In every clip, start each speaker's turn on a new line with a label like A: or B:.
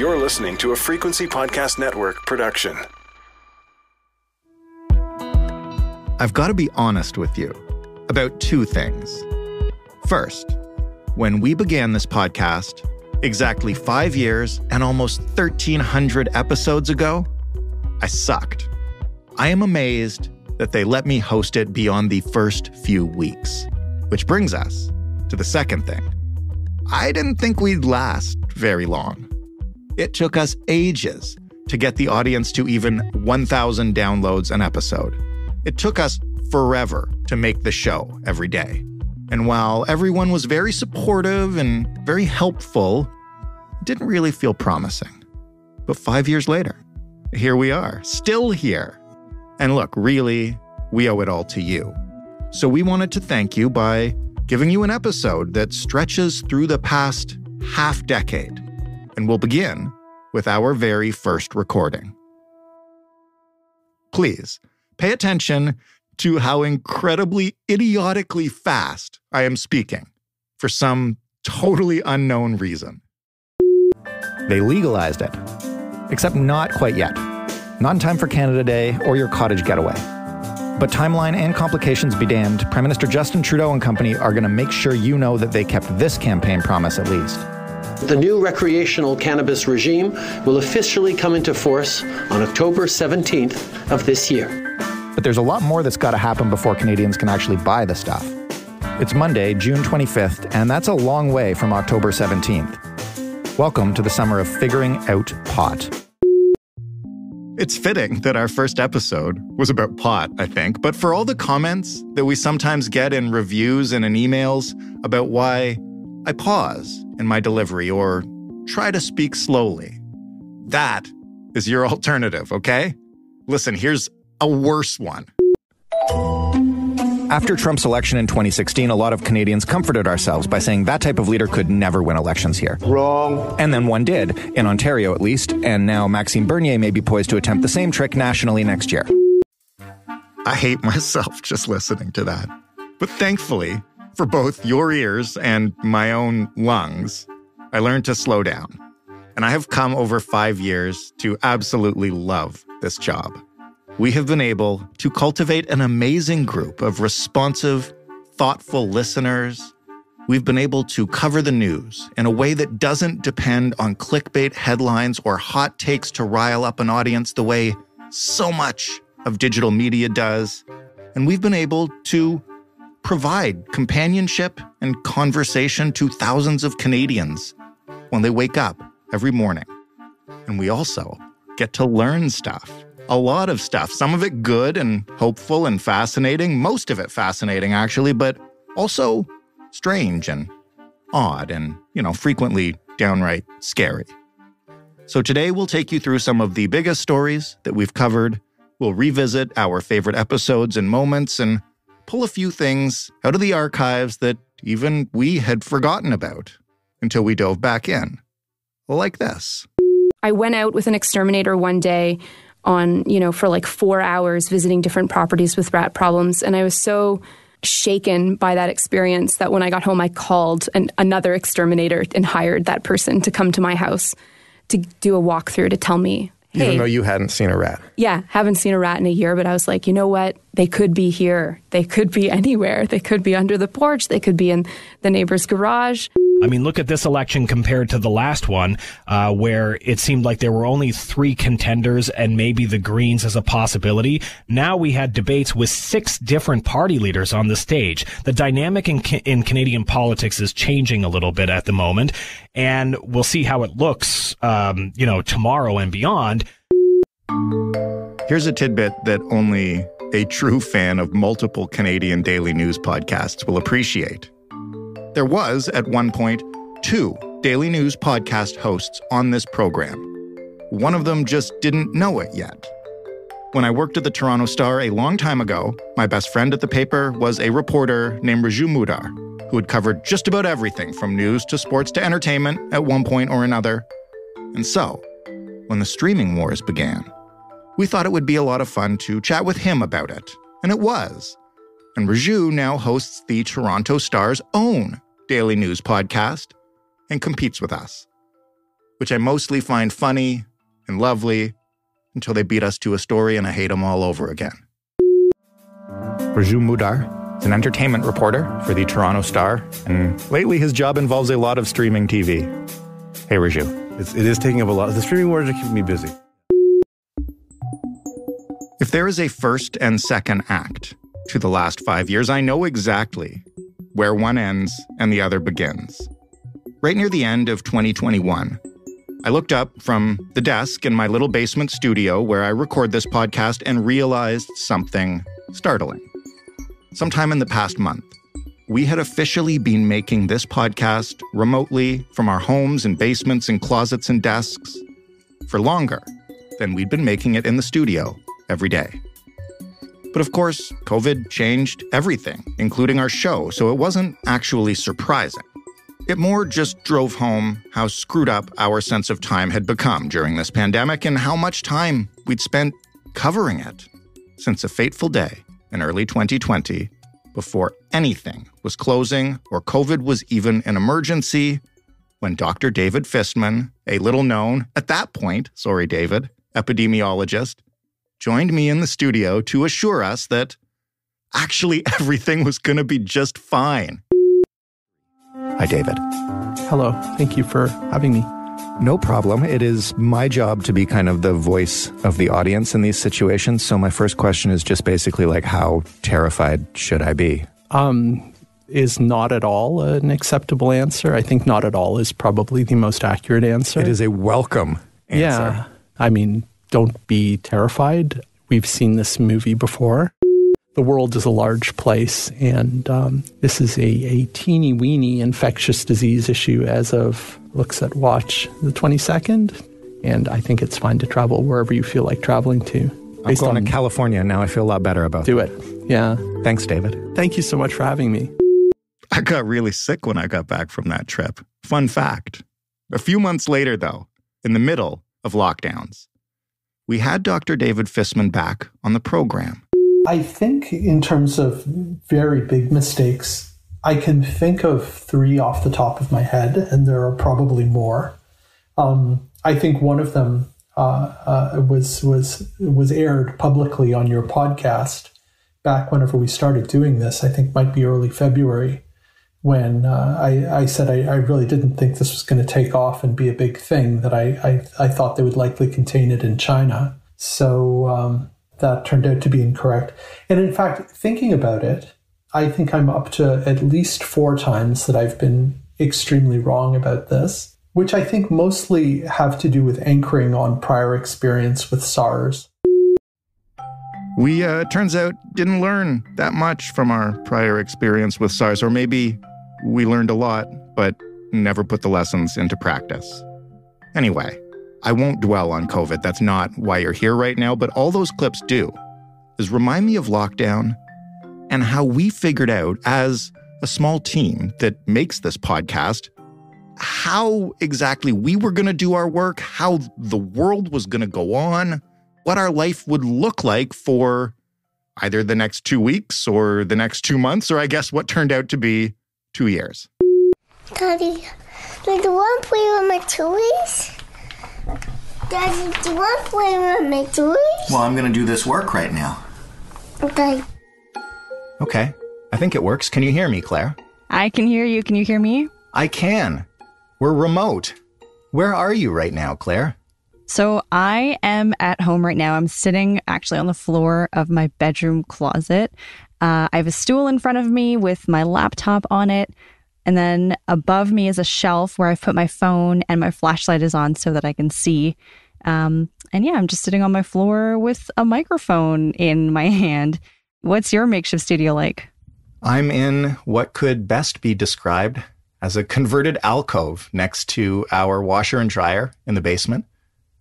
A: You're listening to a Frequency Podcast Network production.
B: I've got to be honest with you about two things. First, when we began this podcast, exactly five years and almost 1,300 episodes ago, I sucked. I am amazed that they let me host it beyond the first few weeks. Which brings us to the second thing. I didn't think we'd last very long. It took us ages to get the audience to even 1,000 downloads an episode. It took us forever to make the show every day. And while everyone was very supportive and very helpful, it didn't really feel promising. But five years later, here we are, still here. And look, really, we owe it all to you. So we wanted to thank you by giving you an episode that stretches through the past half decade. And we'll begin with our very first recording. Please pay attention to how incredibly idiotically fast I am speaking for some totally unknown reason.
C: They legalized it, except not quite yet. Not in time for Canada Day or your cottage getaway. But timeline and complications be damned, Prime Minister Justin Trudeau and company are going to make sure you know that they kept this campaign promise at least.
D: The new recreational cannabis regime will officially come into force on October 17th of this year.
C: But there's a lot more that's got to happen before Canadians can actually buy the stuff. It's Monday, June 25th, and that's a long way from October 17th. Welcome to the summer of figuring out pot.
B: It's fitting that our first episode was about pot, I think, but for all the comments that we sometimes get in reviews and in emails about why I pause in my delivery or try to speak slowly, that is your alternative, okay? Listen, here's a worse one.
C: After Trump's election in 2016, a lot of Canadians comforted ourselves by saying that type of leader could never win elections here.
E: Wrong.
C: And then one did, in Ontario at least, and now Maxime Bernier may be poised to attempt the same trick nationally next year.
B: I hate myself just listening to that. But thankfully, for both your ears and my own lungs, I learned to slow down. And I have come over five years to absolutely love this job we have been able to cultivate an amazing group of responsive, thoughtful listeners. We've been able to cover the news in a way that doesn't depend on clickbait headlines or hot takes to rile up an audience the way so much of digital media does. And we've been able to provide companionship and conversation to thousands of Canadians when they wake up every morning. And we also get to learn stuff a lot of stuff. Some of it good and hopeful and fascinating, most of it fascinating, actually, but also strange and odd and, you know, frequently downright scary. So today we'll take you through some of the biggest stories that we've covered. We'll revisit our favorite episodes and moments and pull a few things out of the archives that even we had forgotten about until we dove back in. Like this.
F: I went out with an exterminator one day on, you know, for like four hours visiting different properties with rat problems. And I was so shaken by that experience that when I got home, I called an, another exterminator and hired that person to come to my house to do a walkthrough to tell me. Hey,
E: Even though you hadn't seen a rat.
F: Yeah, haven't seen a rat in a year, but I was like, you know what? They could be here. They could be anywhere. They could be under the porch. They could be in the neighbor's garage.
G: I mean, look at this election compared to the last one, uh, where it seemed like there were only three contenders and maybe the Greens as a possibility. Now we had debates with six different party leaders on the stage. The dynamic in, in Canadian politics is changing a little bit at the moment, and we'll see how it looks, um, you know, tomorrow and beyond.
B: Here's a tidbit that only a true fan of multiple Canadian daily news podcasts will appreciate. There was, at one point, two Daily News podcast hosts on this program. One of them just didn't know it yet. When I worked at the Toronto Star a long time ago, my best friend at the paper was a reporter named Raju Mudhar, who had covered just about everything from news to sports to entertainment at one point or another. And so, when the streaming wars began, we thought it would be a lot of fun to chat with him about it. And it was and Raju now hosts the Toronto Star's own daily news podcast and competes with us. which I mostly find funny and lovely until they beat us to a story and I hate them all over again. Raju Mudhar is an entertainment reporter for the Toronto Star, and lately his job involves a lot of streaming TV. Hey, Raju.
E: It's, it is taking up a lot. The streaming wars are keeping me busy.
B: If there is a first and second act to the last five years, I know exactly where one ends and the other begins. Right near the end of 2021, I looked up from the desk in my little basement studio where I record this podcast and realized something startling. Sometime in the past month, we had officially been making this podcast remotely from our homes and basements and closets and desks for longer than we'd been making it in the studio every day. But of course, COVID changed everything, including our show, so it wasn't actually surprising. It more just drove home how screwed up our sense of time had become during this pandemic and how much time we'd spent covering it since a fateful day in early 2020 before anything was closing or COVID was even an emergency when Dr. David Fisman, a little known, at that point, sorry, David, epidemiologist, joined me in the studio to assure us that actually everything was going to be just fine. Hi, David.
H: Hello. Thank you for having me.
C: No problem. It is my job to be kind of the voice of the audience in these situations. So my first question is just basically like, how terrified should I be?
H: Um, is not at all an acceptable answer. I think not at all is probably the most accurate answer.
C: It is a welcome answer.
H: Yeah. I mean, don't be terrified. We've seen this movie before. The world is a large place, and um, this is a, a teeny weeny infectious disease issue as of looks at watch the 22nd. And I think it's fine to travel wherever you feel like traveling to.
C: I'm going to California now. I feel a lot better about
H: Do it. Yeah.
C: Thanks, David.
H: Thank you so much for having me.
B: I got really sick when I got back from that trip. Fun fact. A few months later, though, in the middle of lockdowns, we had Dr. David Fisman back on the program.
I: I think, in terms of very big mistakes, I can think of three off the top of my head, and there are probably more. Um, I think one of them uh, uh, was was was aired publicly on your podcast back whenever we started doing this. I think might be early February when uh, I, I, said I, I, really didn't think this was going to take off and be a big thing. That I, I, I thought they would likely contain it in China. So um, that turned out to be incorrect. And in fact, thinking about it, I think I'm up to at least four times that I've been extremely wrong about this, which I think mostly have to do with anchoring on prior experience with SARS.
B: We, uh, turns out, didn't learn that much from our prior experience with SARS, or maybe we learned a lot, but never put the lessons into practice. Anyway, I won't dwell on COVID. That's not why you're here right now, but all those clips do is remind me of lockdown and how we figured out as a small team that makes this podcast how exactly we were going to do our work, how the world was going to go on, what our life would look like for either the next two weeks or the next two months, or I guess what turned out to be two years.
J: Daddy, do you want to play with my toys? Daddy, do you want to play with my toys?
B: Well, I'm going to do this work right now.
J: Okay.
B: Okay. I think it works. Can you hear me, Claire?
K: I can hear you. Can you hear me?
B: I can. We're remote. Where are you right now, Claire?
K: So I am at home right now. I'm sitting actually on the floor of my bedroom closet. Uh, I have a stool in front of me with my laptop on it. And then above me is a shelf where I've put my phone and my flashlight is on so that I can see. Um, and yeah, I'm just sitting on my floor with a microphone in my hand. What's your makeshift studio like?
B: I'm in what could best be described as a converted alcove next to our washer and dryer in the basement.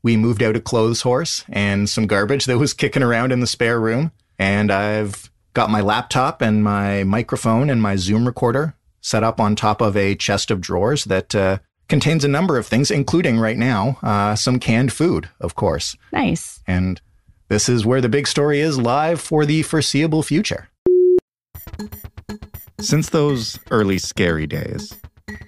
B: We moved out a clothes horse and some garbage that was kicking around in the spare room. And I've got my laptop and my microphone and my Zoom recorder set up on top of a chest of drawers that uh, contains a number of things, including right now uh, some canned food, of course.
K: Nice.
B: And this is where the big story is live for the foreseeable future. Since those early scary days,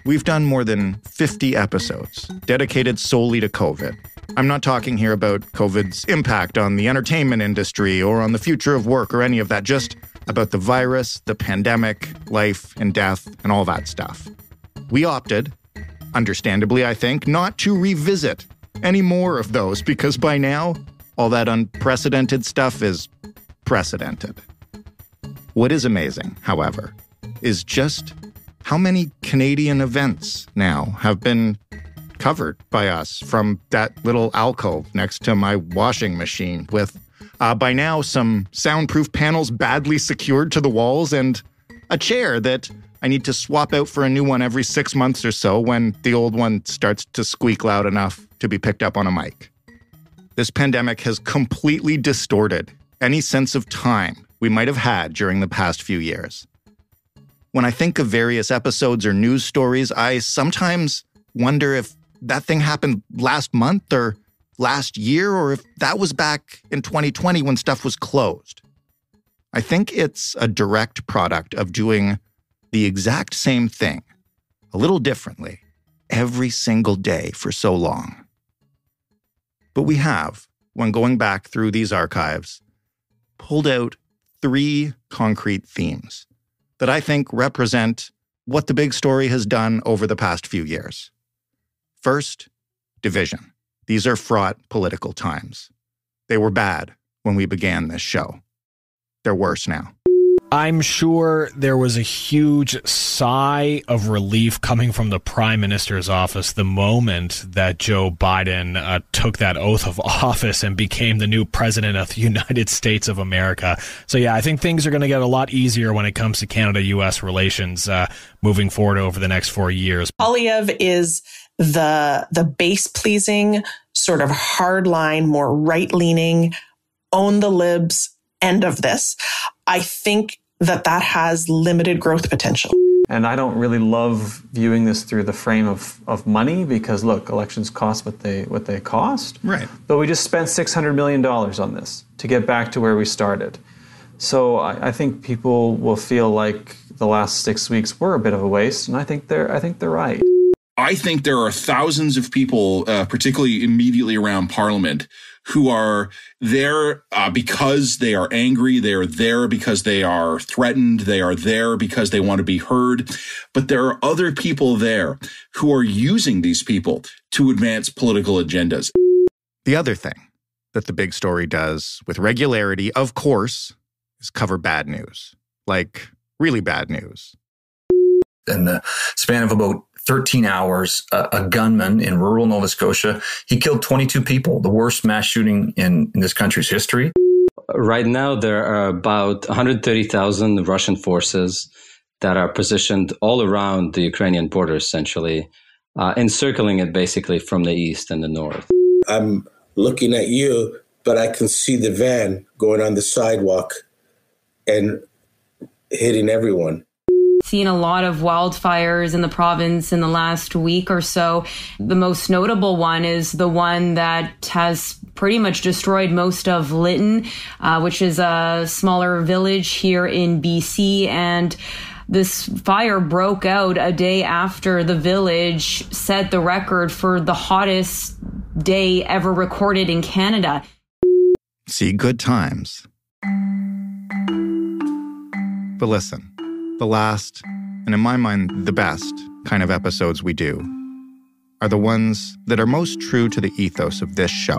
B: We've done more than 50 episodes dedicated solely to COVID. I'm not talking here about COVID's impact on the entertainment industry or on the future of work or any of that, just about the virus, the pandemic, life and death, and all that stuff. We opted, understandably, I think, not to revisit any more of those because by now, all that unprecedented stuff is precedented. What is amazing, however, is just how many Canadian events now have been covered by us from that little alcove next to my washing machine with, uh, by now, some soundproof panels badly secured to the walls and a chair that I need to swap out for a new one every six months or so when the old one starts to squeak loud enough to be picked up on a mic. This pandemic has completely distorted any sense of time we might have had during the past few years. When I think of various episodes or news stories, I sometimes wonder if that thing happened last month or last year, or if that was back in 2020 when stuff was closed. I think it's a direct product of doing the exact same thing, a little differently, every single day for so long. But we have, when going back through these archives, pulled out three concrete themes that I think represent what the big story has done over the past few years. First, division. These are fraught political times. They were bad when we began this show. They're worse now.
G: I'm sure there was a huge sigh of relief coming from the prime minister's office the moment that Joe Biden uh, took that oath of office and became the new president of the United States of America. So, yeah, I think things are going to get a lot easier when it comes to Canada US relations uh, moving forward over the next four years.
L: Poilievre is the, the base pleasing, sort of hardline, more right leaning, own the libs end of this. I think that that has limited growth potential.
M: And I don't really love viewing this through the frame of, of money because look, elections cost what they what they cost.
B: Right.
M: But we just spent six hundred million dollars on this to get back to where we started. So I, I, think people will feel like the last six weeks were a bit of a waste, and I think they're I think they're right.
N: I think there are thousands of people, uh, particularly immediately around Parliament, who are there uh, because they are angry. They are there because they are threatened. They are there because they want to be heard. But there are other people there who are using these people to advance political agendas.
B: The other thing that the big story does with regularity, of course, is cover bad news, like really bad news.
O: In the span of about 13 hours, a, a, gunman in rural Nova Scotia. He killed 22 people, the worst mass shooting in, in this country's history.
P: Right now, there are about 130,000 Russian forces that are positioned all around the Ukrainian border, essentially, uh, encircling it basically from the east and the north.
Q: I'm looking at you, but I can see the van going on the sidewalk and hitting everyone
R: seen a lot of wildfires in the province in the last week or so. The most notable one is the one that has pretty much destroyed most of Lytton, uh, which is a smaller village here in BC. And this fire broke out a day after the village set the record for the hottest day ever recorded in Canada.
B: See, good times. But listen the last, and in my mind, the best kind of episodes we do are the ones that are most true to the ethos of this show.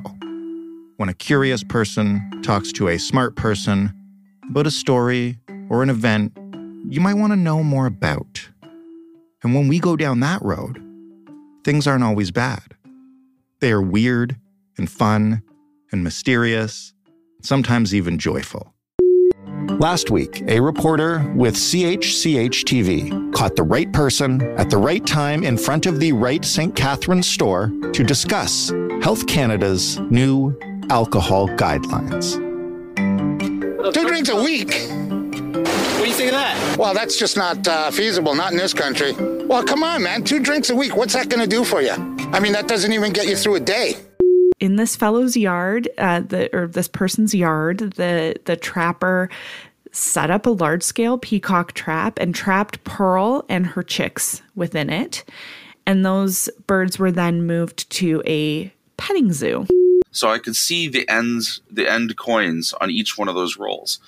B: When a curious person talks to a smart person about a story or an event you might want to know more about. And when we go down that road, things aren't always bad. They are weird and fun and mysterious, sometimes even joyful.
C: Last week, a reporter with CHCH TV caught the right person at the right time in front of the right St. Catharines store to discuss Health Canada's new alcohol guidelines.
S: Two drinks a week? What do you think of that? Well, that's just not uh, feasible, not in this country. Well, come on, man. Two drinks a week. What's that going to do for you? I mean, that doesn't even get you through a day
T: in this fellow's yard, uh, the or this person's yard, the the trapper set up a large scale peacock trap and trapped Pearl and her chicks within it. And those birds were then moved to a petting zoo.
U: So I could see the ends, the end coins on each one of those rolls.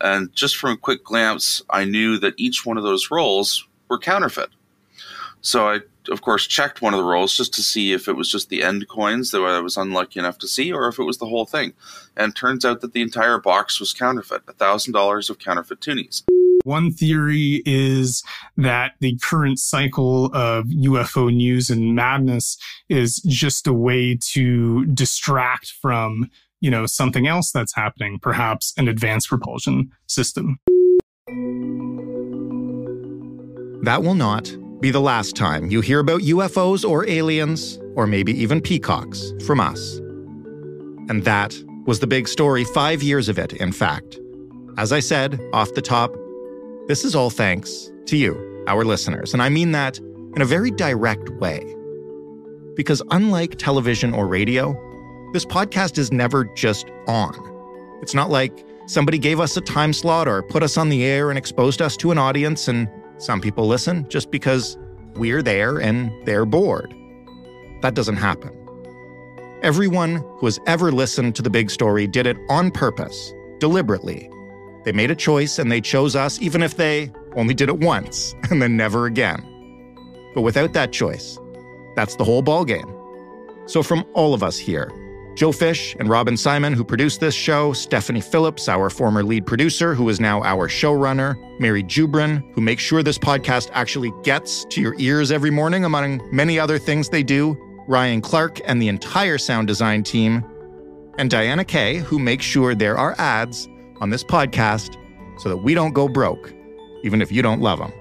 U: And just from a quick glance, I knew that each one of those rolls were counterfeit. So I, of course, checked one of the rolls just to see if it was just the end coins that I was unlucky enough to see, or if it was the whole thing. And turns out that the entire box was counterfeit, thousand dollars of counterfeit toonies.
V: One theory is that the current cycle of UFO news and madness is just a way to distract from, you know, something else that's happening, perhaps an advanced propulsion system.
B: That will not be the last time you hear about UFOs or aliens, or maybe even peacocks, from us. And that was the big story, five years of it, in fact. As I said off the top, this is all thanks to you, our listeners. And I mean that in a very direct way. Because unlike television or radio, this podcast is never just on. It's not like somebody gave us a time slot or put us on the air and exposed us to an audience and some people listen just because we're there and they're bored. That doesn't happen. Everyone who has ever listened to the big story did it on purpose, deliberately. They made a choice and they chose us, even if they only did it once and then never again. But without that choice, that's the whole ballgame. So, from all of us here, Joe Fish and Robin Simon, who produced this show, Stephanie Phillips, our former lead producer, who is now our showrunner, Mary Jubrin, who makes sure this podcast actually gets to your ears every morning, among many other things they do, Ryan Clark and the entire sound design team, and Diana Kay, who makes sure there are ads on this podcast so that we don't go broke, even if you don't love them.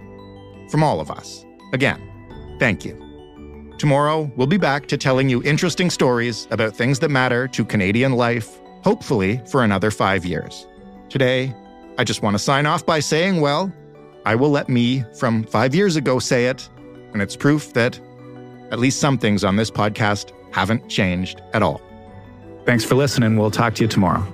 B: From all of us. Again, thank you. Tomorrow, we'll be back to telling you interesting stories about things that matter to Canadian life, hopefully for another five years. Today, I just want to sign off by saying, well, I will let me from five years ago say it, and it's proof that at least some things on this podcast haven't changed at all.
C: Thanks for listening. We'll talk to you tomorrow.